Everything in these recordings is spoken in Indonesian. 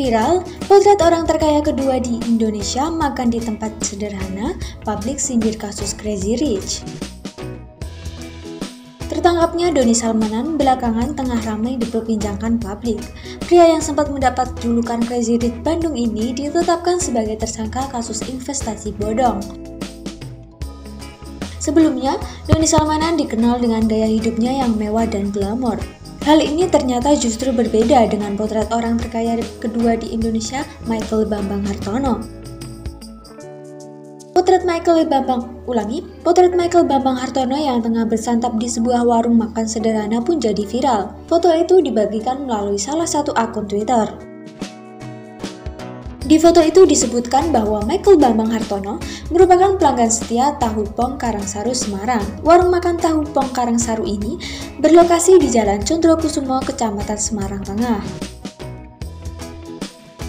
Viral, potret orang terkaya kedua di Indonesia makan di tempat sederhana, publik sindir kasus Crazy Rich. Tertangkapnya Doni Salmanan belakangan tengah ramai diperbincangkan publik. Pria yang sempat mendapat julukan Crazy Rich Bandung ini ditetapkan sebagai tersangka kasus investasi bodong. Sebelumnya, Doni Salmanan dikenal dengan gaya hidupnya yang mewah dan glamor. Hal ini ternyata justru berbeda dengan potret orang terkaya kedua di Indonesia, Michael Bambang Hartono. Potret Michael Bambang, ulangi, potret Michael Bambang Hartono yang tengah bersantap di sebuah warung makan sederhana pun jadi viral. Foto itu dibagikan melalui salah satu akun Twitter. Di foto itu disebutkan bahwa Michael Bambang Hartono merupakan pelanggan setia Tahu Pong Karangsaru Semarang. Warung makan Tahu Pong Karangsaru ini berlokasi di Jalan Condrokusumo, Kecamatan Semarang Tengah.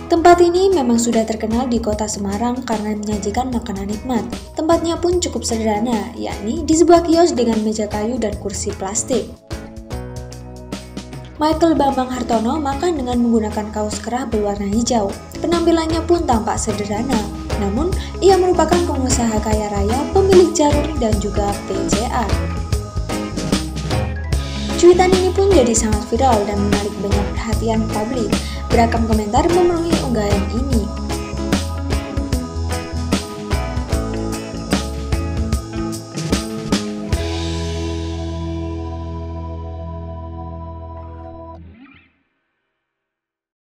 Tempat ini memang sudah terkenal di kota Semarang karena menyajikan makanan nikmat. Tempatnya pun cukup sederhana, yakni di sebuah kios dengan meja kayu dan kursi plastik. Michael Bambang Hartono makan dengan menggunakan kaos kerah berwarna hijau. Penampilannya pun tampak sederhana, namun ia merupakan pengusaha kaya raya, pemilik jarum dan juga PJA. Cuitan ini pun jadi sangat viral dan menarik banyak perhatian publik. Beragam komentar memenuhi unggahan ini.